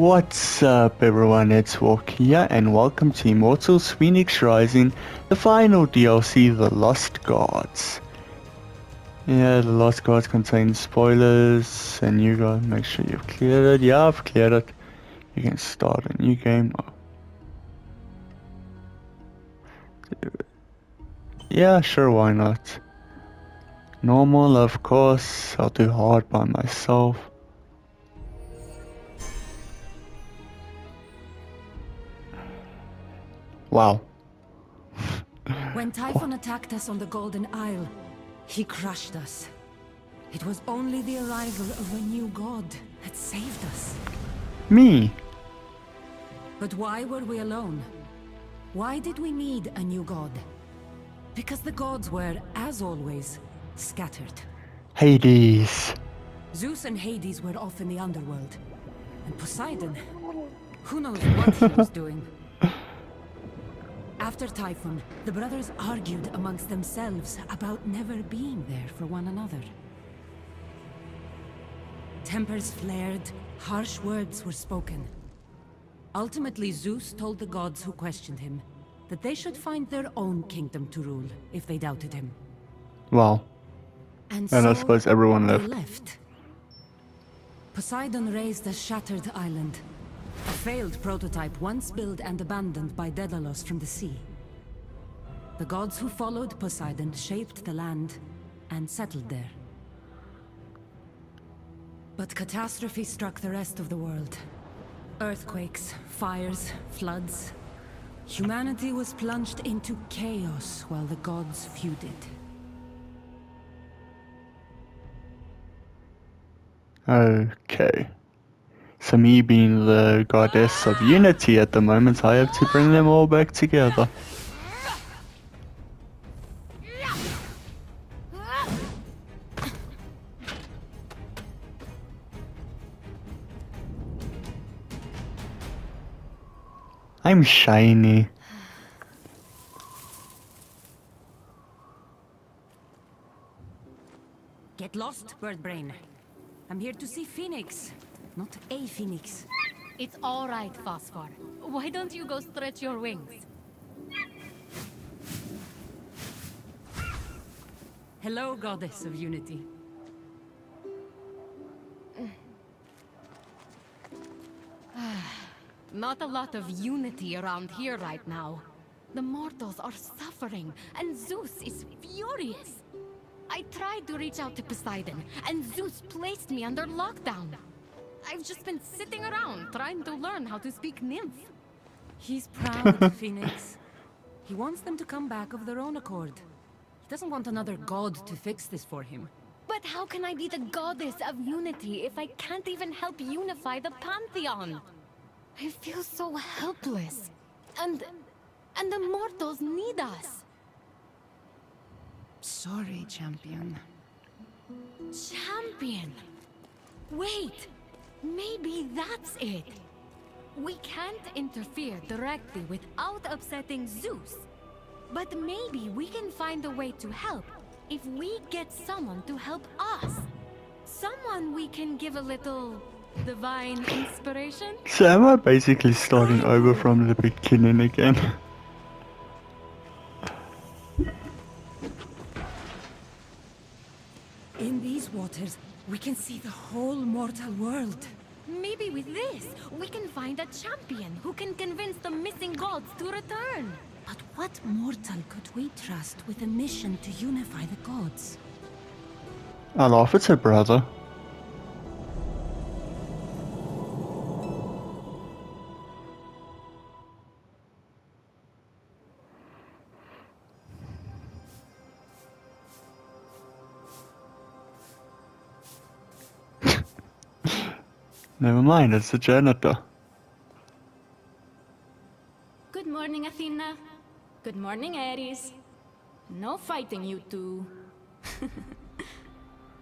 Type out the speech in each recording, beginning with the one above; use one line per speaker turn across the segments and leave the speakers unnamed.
What's up everyone, it's Walk here and welcome to Immortals Fenyx Rising, the final DLC, The Lost Gods. Yeah, The Lost Gods contains spoilers and you gotta make sure you've cleared it. Yeah, I've cleared it. You can start a new game. Yeah, sure, why not? Normal, of course, I'll do hard by myself. Wow.
when Typhon attacked us on the Golden Isle, he crushed us. It was only the arrival of a new god that saved us.
Me?
But why were we alone? Why did we need a new god? Because the gods were, as always, scattered.
Hades.
Zeus and Hades were off in the underworld. And Poseidon, who knows what he was doing. After Typhon, the brothers argued amongst themselves about never being there for one another. Tempers flared, harsh words were spoken. Ultimately, Zeus told the gods who questioned him that they should find their own kingdom to rule if they doubted him.
Wow.
And,
and
so
I suppose everyone left.
left. Poseidon raised a shattered island, a failed prototype once built and abandoned by Daedalus from the sea. The gods who followed Poseidon shaped the land and settled there. But catastrophe struck the rest of the world. Earthquakes, fires, floods. Humanity was plunged into chaos while the gods feuded.
Okay. So me being the goddess of unity at the moment, I have to bring them all back together. I'm shiny.
Get lost, Birdbrain. I'm here to see Fenyx, not a Phoenix.
It's all right, Phosphor. Why don't you go stretch your wings?
Hello, Goddess of Unity.
Not a lot of unity around here right now. The mortals are suffering, and Zeus is furious. I tried to reach out to Poseidon, and Zeus placed me under lockdown. I've just been sitting around trying to learn how to speak nymph.
He's proud, of Fenyx. He wants them to come back of their own accord. He doesn't want another god to fix this for him.
But how can I be the goddess of unity if I can't even help unify the Pantheon? I feel so helpless. And... and the mortals need us.
Sorry, champion.
Champion! Wait! Maybe that's it! We can't interfere directly without upsetting Zeus. But maybe we can find a way to help if we get someone to help us. Someone we can give a little divine inspiration?
So am I basically starting over from the beginning again?
In these waters, we can see the whole mortal world.
Maybe with this, we can find a champion who can convince the missing gods to return.
But what mortal could we trust with a mission to unify the gods?
I laugh at to brother. It's the janitor.
Good morning, Athena. Good morning, Ares. No fighting, you two.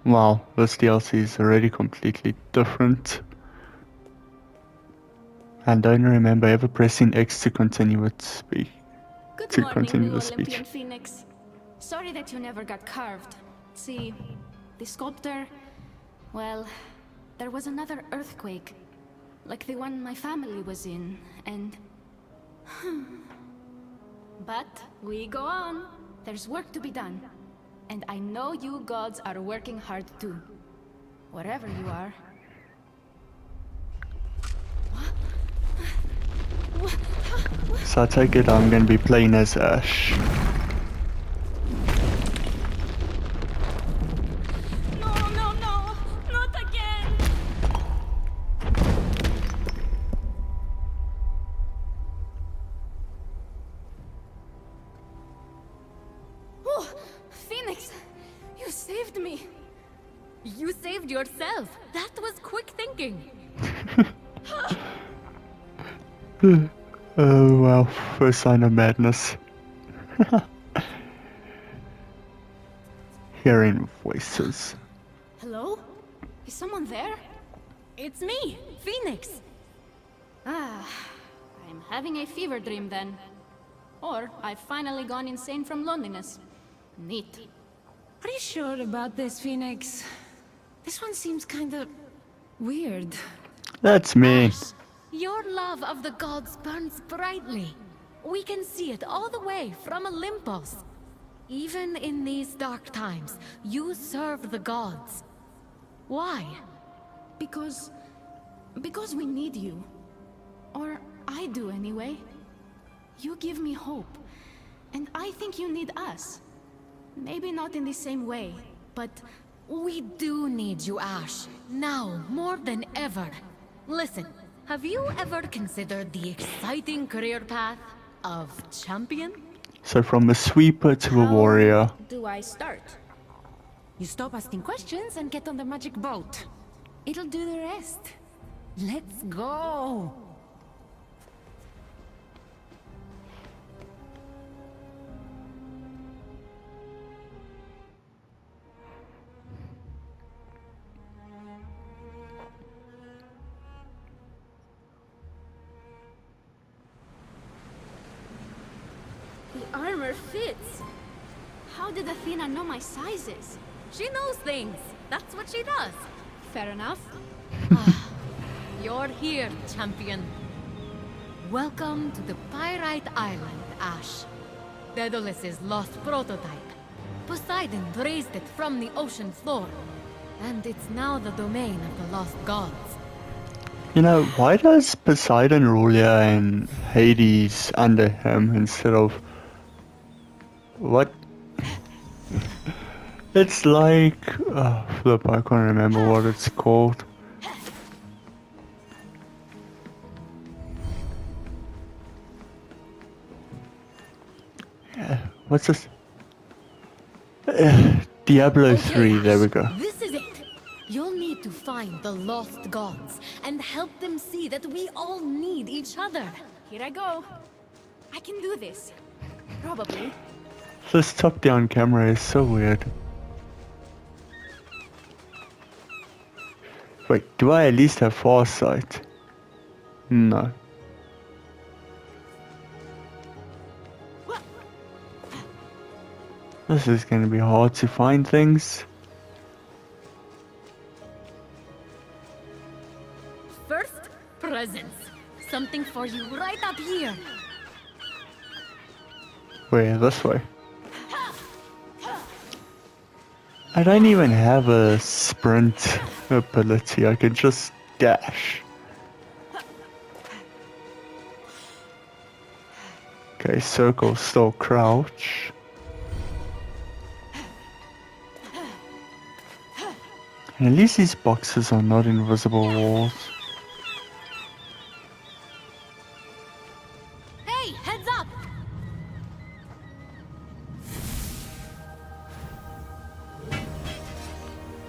Wow, this DLC is already completely different. And I don't remember ever pressing X to continue with speak.
Good
To
morning,
continue the speech.
Olympian Fenyx. Sorry that you never got carved. See, the sculptor... Well, there was another earthquake. like the one my family was in, and... but we go on. There's work to be done. And I know you gods are working hard too. Wherever you are.
So I take it I'm going to be playing as Ash. First sign of madness. Hearing voices.
Hello? Is someone there?
It's me, Fenyx.
Ah, I'm having a fever dream then. Or I've finally gone insane from loneliness. Neat.
Are you sure about this, Fenyx? This one seems kinda... weird.
That's me.
Your love of the gods burns brightly. We can see it all the way from Olympus. Even in these dark times, you serve the gods. Why?
Because... because we need you. Or I do anyway. You give me hope. And I think you need us. Maybe not in the same way, but...
We do need you, Ash. Now, more than ever. Listen, have you ever considered the exciting career path of champion?
So from a sweeper to a warrior.
do I start?
You stop asking questions and get on the magic boat. It'll do the rest. Let's go!
The armor fits. How did Athena know my sizes?
She knows things. That's what she does.
Fair enough.
You're here, champion. Welcome to the Pyrite Island, Ash. Daedalus's lost prototype. Poseidon raised it from the ocean floor. And it's now the domain of the lost gods.
You know, why does Poseidon rule here and Hades under him instead of... What? It's like... Oh, flip, I can't remember what it's called. Yeah, What's this? Uh, Diablo 3, there we go.
This is it. You'll need to find the lost gods and help them see that we all need each other.
Here I go. I can do this. Probably.
This top-down camera is so weird. Wait, do I at least have foresight? No. This is gonna be hard to find things.
First, presents. Something for you right up here.
Wait, this way. I don't even have a sprint ability, I can just dash. Okay, circle, still crouch. And at least these boxes are not invisible walls.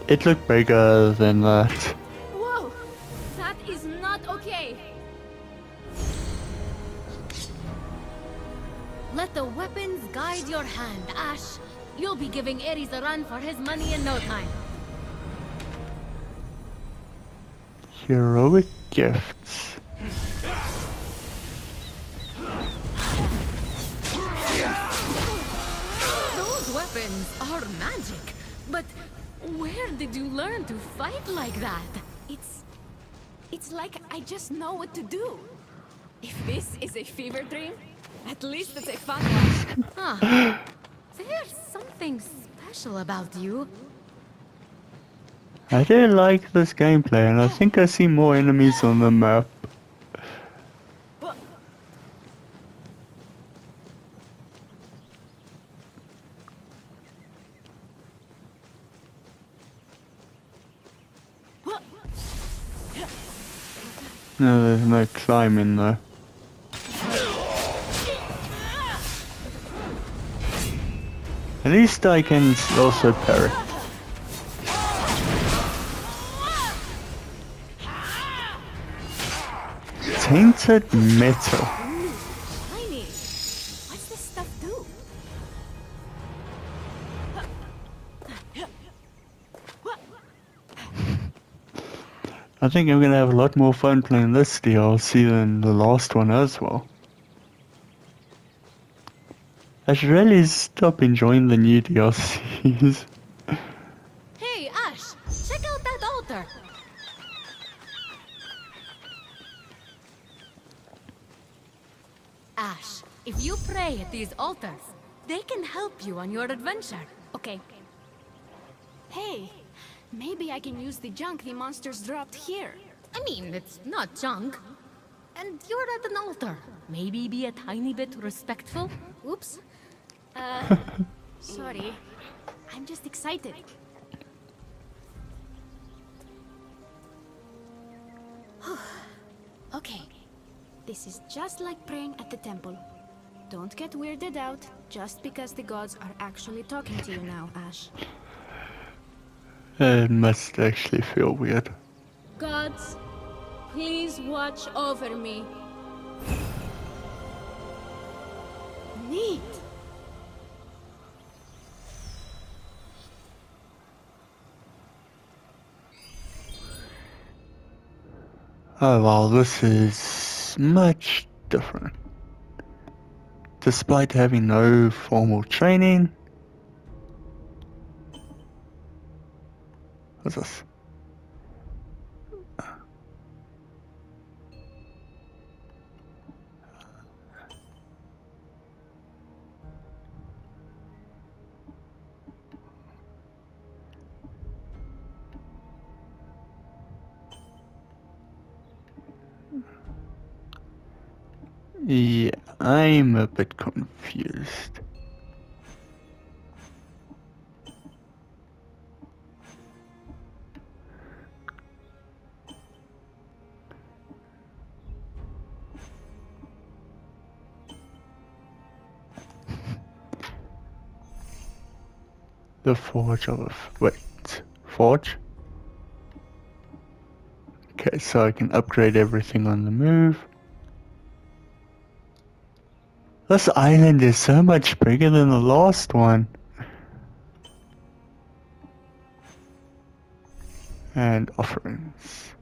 It looked bigger than that.
Whoa! That is not okay.
Let the weapons guide your hand, Ash. You'll be giving Ares a run for his money in no time.
Heroic gifts.
Like that?
It's... It's like I just know what to do. If this is a fever dream, at least it's a fun one.
Huh. There's something special about you.
I didn't like this gameplay and I think I see more enemies on the map. No, there's no climbing though. At least I can also parry. Tainted metal. I think I'm gonna have a lot more fun playing this DLC than the last one as well. I should really stop enjoying the new DLCs.
Hey, Ash, check out that altar. Ash, if you pray at these altars, they can help you on your adventure.
Okay. Hey, maybe I can use the junk the monsters dropped here.
I mean, it's not junk. And you're at an altar. Maybe be a tiny bit respectful?
Oops. Uh, sorry. I'm just excited. okay. This is just like praying at the temple. Don't get weirded out just because the gods are actually talking to you now, Ash.
It must actually feel weird.
Gods, please watch over me. Neat.
Oh wow, this is much different. Despite having no formal training. This? Yeah, I'm a bit confused. The forge of wait, forge. Okay, so I can upgrade everything on the move. This island is so much bigger than the last one. And offerings.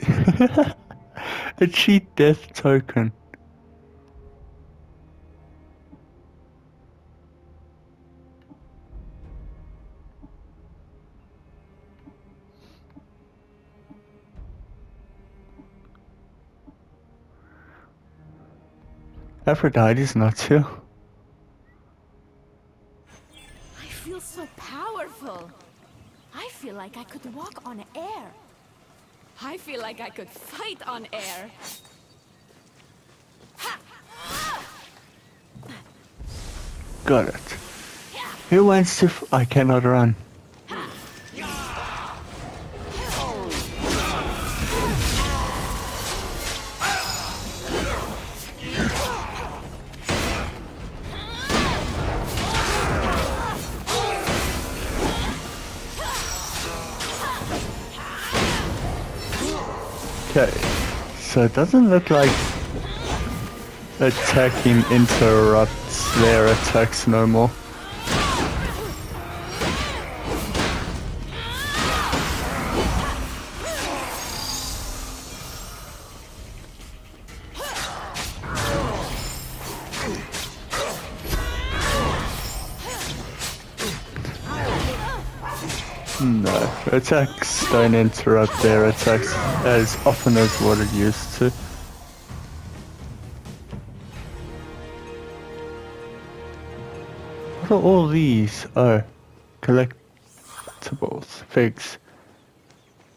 A cheat death token. Aphrodite's not too.
I feel so powerful. I feel like I could walk on air. I feel like I could fight on air.
Got it. Who wants to? F I cannot run. Okay, so it doesn't look like attacking interrupts their attacks no more. No, attacks don't interrupt their attacks as often as what it used to. What are all these? Oh, collectibles, figs.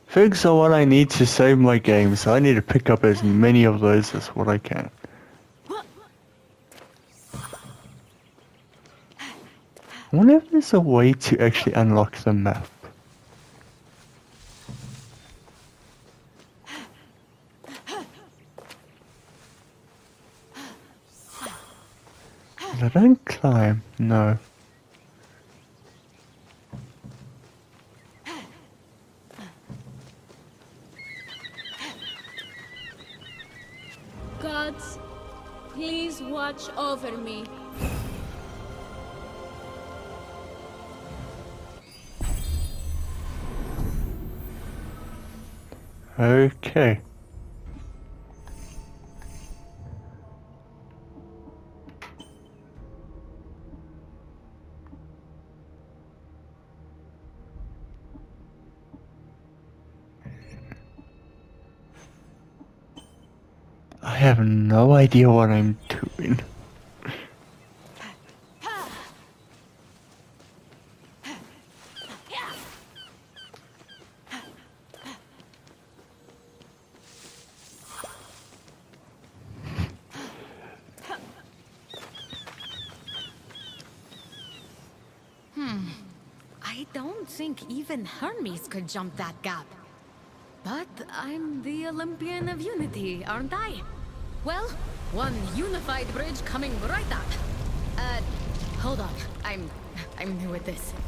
Figs are what I need to save my game, so I need to pick up as many of those as what I can. I wonder if there's a way to actually unlock the map. I don't climb, no.
Gods, please watch over me.
Okay. I have no idea what I'm doing. Hmm.
I don't think even Hermes could jump that gap. But I'm the Olympian of Unity, aren't I? Well, one unified bridge coming right up. Uh, hold on. I'm... I'm new at this.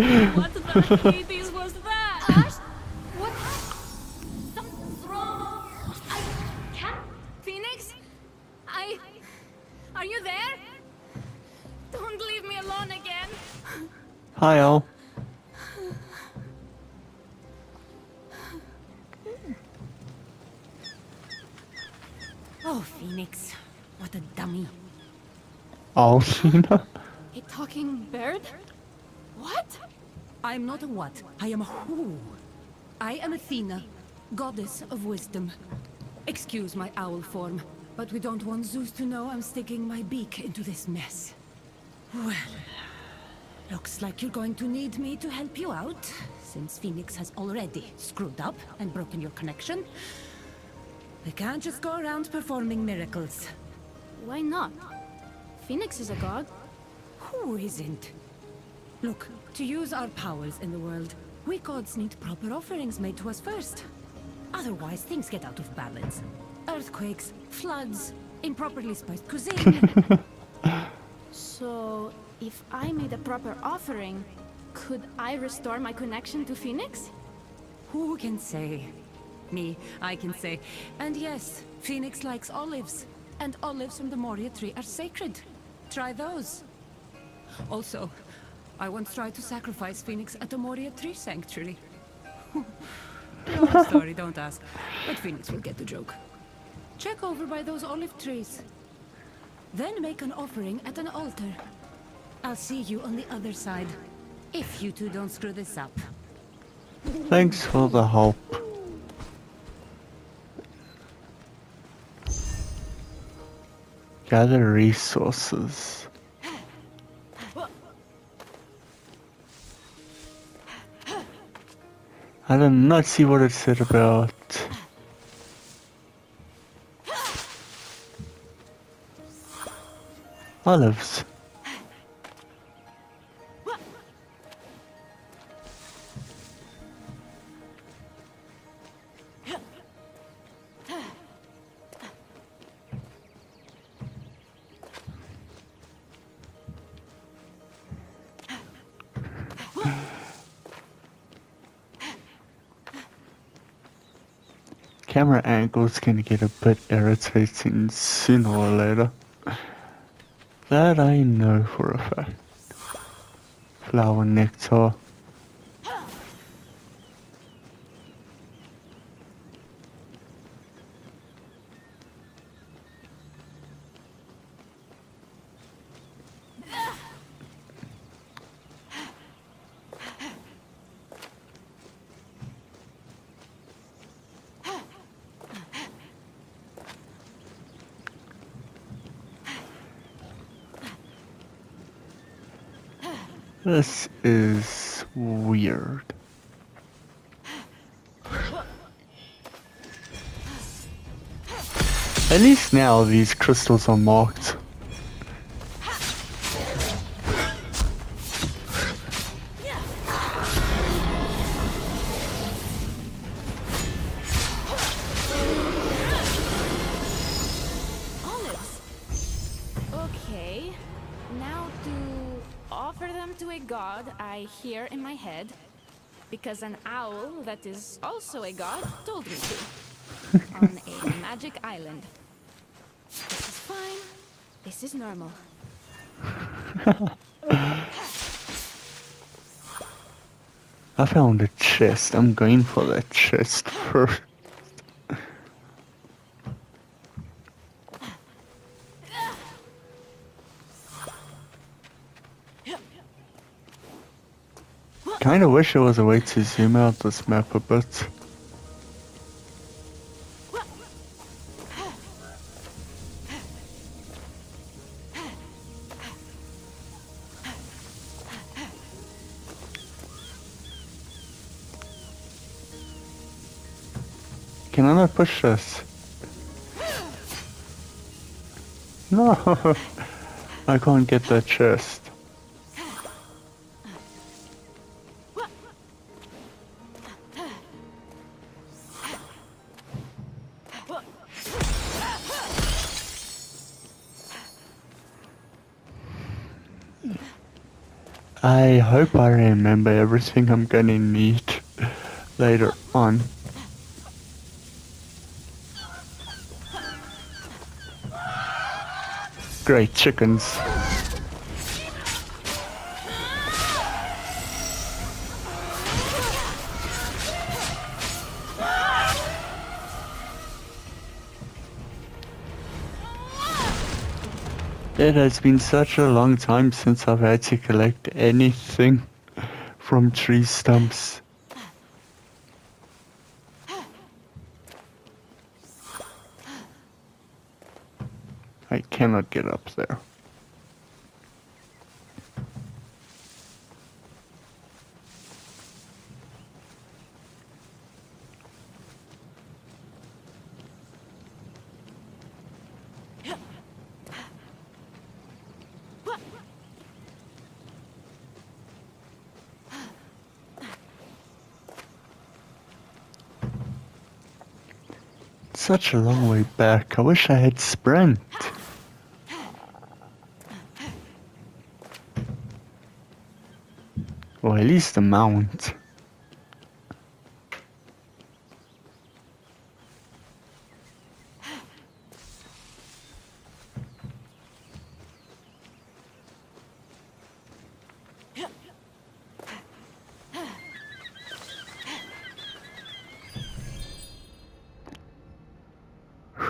What the Hades was that?
Ash? What? Something's wrong. I can't...
Fenyx? I... Are you there? Don't leave me alone again.
Hi all.
Oh, Fenyx. What a dummy.
Oh, Alcina?
A talking bird? What?
I'm not a what. I am a who. I am Athena, goddess of wisdom. Excuse my owl form, but we don't want Zeus to know I'm sticking my beak into this mess. Well, looks like you're going to need me to help you out, since Fenyx has already screwed up and broken your connection. We can't just go around performing miracles.
Why not? Fenyx is a god.
Who isn't? Look, to use our powers in the world, we gods need proper offerings made to us first. Otherwise, things get out of balance. Earthquakes, floods, improperly spiced cuisine.
So, if I made a proper offering, could I restore my connection to Fenyx?
Who can say? Me, I can say. And yes, Fenyx likes olives. And olives from the Moria tree are sacred. Try those. Also, I once tried to sacrifice Fenyx at the Moria tree sanctuary. Long story, don't ask. But Fenyx will get the joke. Check over by those olive trees. Then make an offering at an altar. I'll see you on the other side. If you two don't screw this up.
Thanks for the help. Gather resources. I did not see what it said about. Olives. Camera angles gonna get a bit irritating sooner or later. That I know for a fact. Flower nectar. This is weird. At least now these crystals are marked.
Olives. Okay. Now to offer them to a god I hear in my head. Because an owl that is also a god told me to. on a magic island. This is fine. This is normal.
I found a chest. I'm going for that chest first. Kinda wish there was a way to zoom out this map a bit. Can I not push this? No! I can't get that chest. I hope I remember everything I'm gonna need later on. Great chickens. It has been such a long time since I've had to collect anything from tree stumps. I cannot get up there. Such a long way back. I wish I had sprint. At least a mount.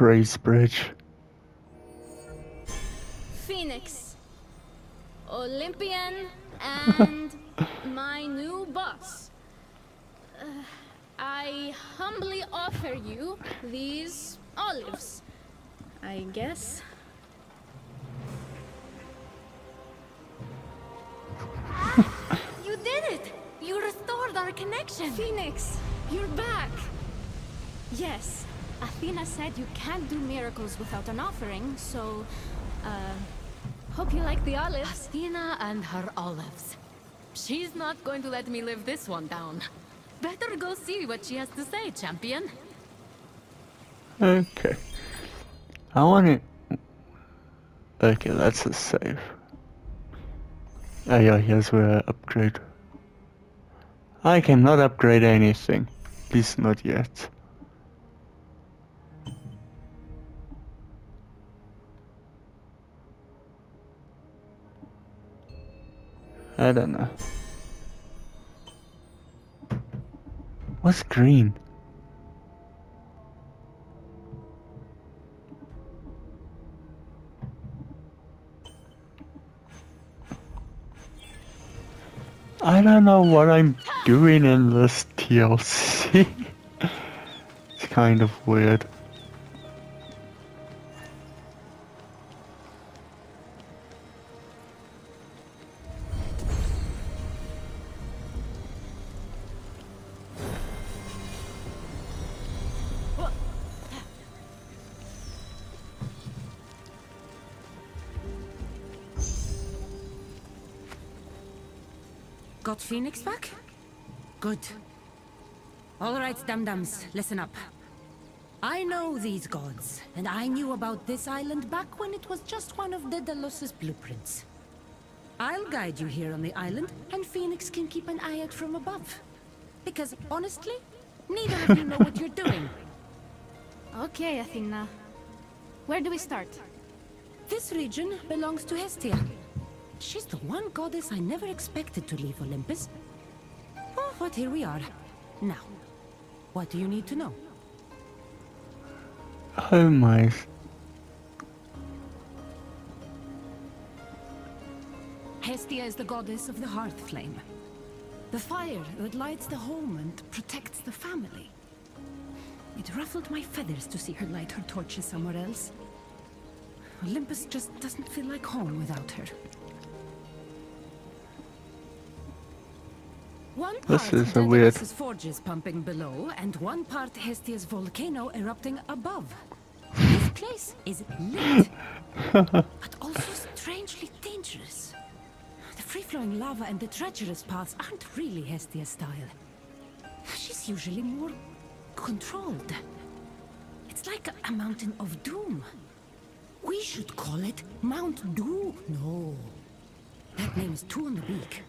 Race bridge.
Fenyx. Olympian and my new boss. Uh, I humbly offer you these olives. I guess.
You did it! You restored our connection!
Fenyx, you're back. Yes, Athena said you can't do miracles without an offering, so, uh, hope you like the olives.
Athena and her olives. She's not going to let me live this one down. Better go see what she has to say, champion.
Okay. I want it. Okay, that's a save. Oh yeah, here's where I upgrade. I cannot upgrade anything. At least not yet. I don't know. What's green? I don't know what I'm doing in this DLC. it's kind of weird.
Got Fenyx back? Good. All right, dum-dums, listen up. I know these gods, and I knew about this island back when it was just one of Daedalus' blueprints. I'll guide you here on the island, and Fenyx can keep an eye out from above. Because, honestly, neither of you know what you're doing.
Okay, Athena. Where do we start?
This region belongs to Hestia. She's the one goddess I never expected to leave Olympus. Oh, but here we are. Now, what do you need to know?
Oh my.
Hestia is the goddess of the hearth flame. The fire that lights the home and protects the family. It ruffled my feathers to see her light her torches somewhere else. Olympus just doesn't feel like home without her. One
This is a weird-
forges pumping below, and one part Hestia's volcano erupting above. This place is lit, but also strangely dangerous. The free-flowing lava and the treacherous paths aren't really Hestia's style. She's usually more controlled. It's like a, a mountain of doom. We should call it Mount Doom. No, that name is too on the beak.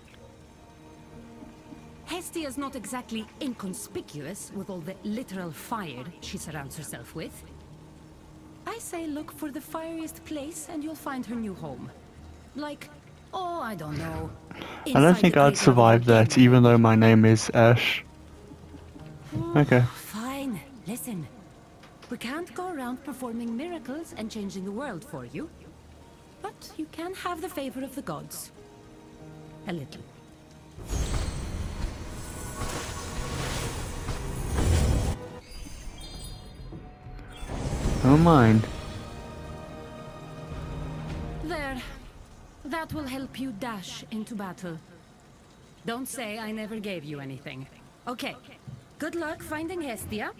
Hestia is not exactly inconspicuous with all the literal fire she surrounds herself with. I say look for the fieriest place and you'll find her new home. Like, oh, I don't know.
I don't think I'd survive that, even though my name is Ash. Okay.
Fine. Listen. We can't go around performing miracles and changing the world for you. But you can have the favor of the gods. A little.
Don't mind.
There. That will help you dash into battle. Don't say I never gave you anything. Okay. Good luck finding Hestia.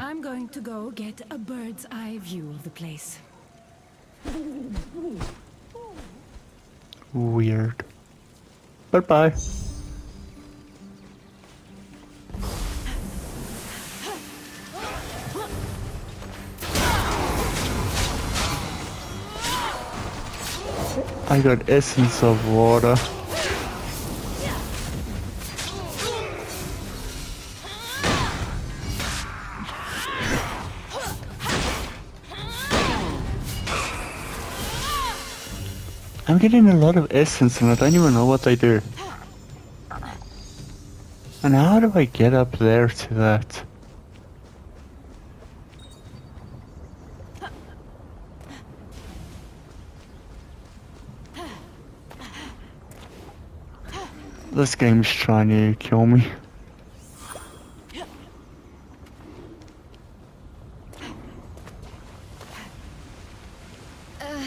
I'm going to go get a bird's eye view of the place.
Weird. Bye bye I got essence of water. I'm getting a lot of essence and I don't even know what they do. And how do I get up there to that? This game's trying to kill me.
Uh,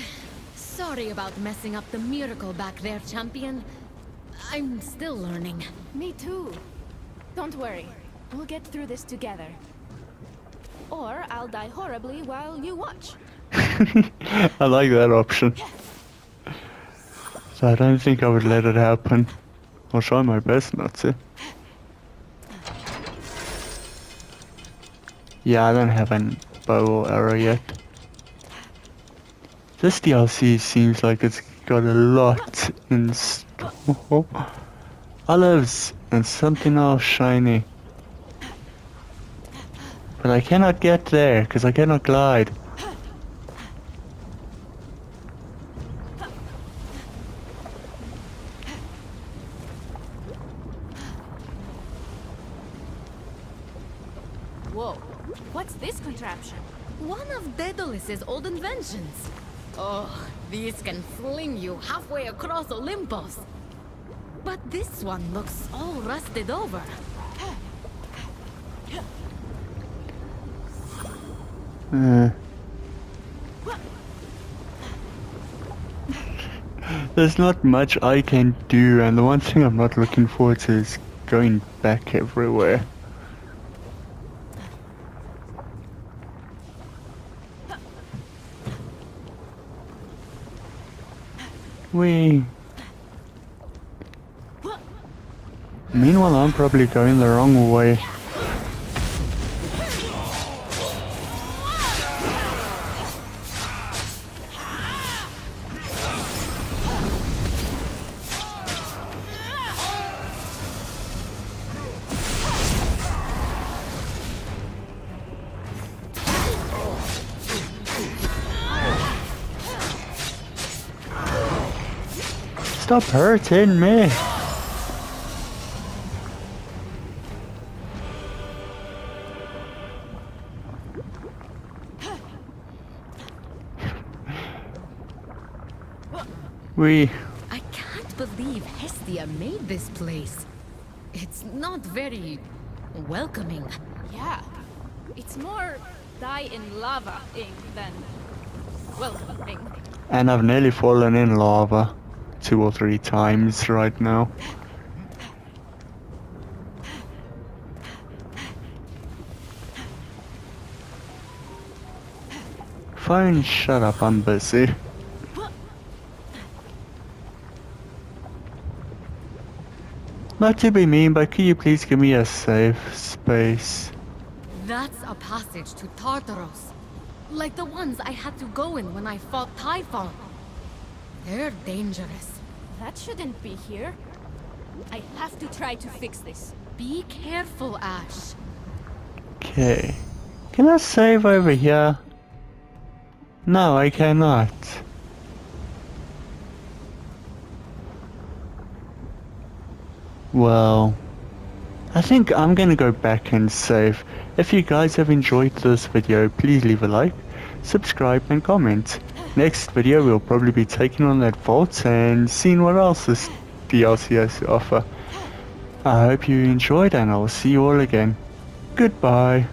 sorry about messing up the miracle back there, champion. I'm still learning.
Me too. Don't worry. We'll get through this together. Or I'll die horribly while you watch.
I like that option. So I don't think I would let it happen. I'll try my best not to. Yeah, I don't have a bow or arrow yet. This DLC seems like it's got a lot in store. Olives and something else shiny. But I cannot get there because I cannot glide.
Whoa. What's this contraption?
One of Daedalus's old inventions. Oh, these can fling you halfway across Olympus. But this one looks all rusted over.
Uh. There's not much I can do, and the one thing I'm not looking forward to is going back everywhere. We. Meanwhile, I'm probably going the wrong way. Stop hurting me! We...
I can't believe Hestia made this place. It's not very... welcoming.
Yeah. It's more die in lava ing than welcoming.
And I've nearly fallen in lava two or three times right now. Fine, shut up, I'm busy. Not to be mean, but could you please give me a safe space?
That's a passage to Tartaros. Like the ones I had to go in when I fought Typhon. They're dangerous.
That shouldn't be here. I have to try to fix this.
Be careful, Ash.
Okay. Can I save over here? No, I cannot. Well, I think I'm gonna go back and save. If you guys have enjoyed this video, please leave a like, subscribe and comment. Next video we'll probably be taking on that vault and seeing what else this DLC has to offer. I hope you enjoyed and I'll see you all again. Goodbye.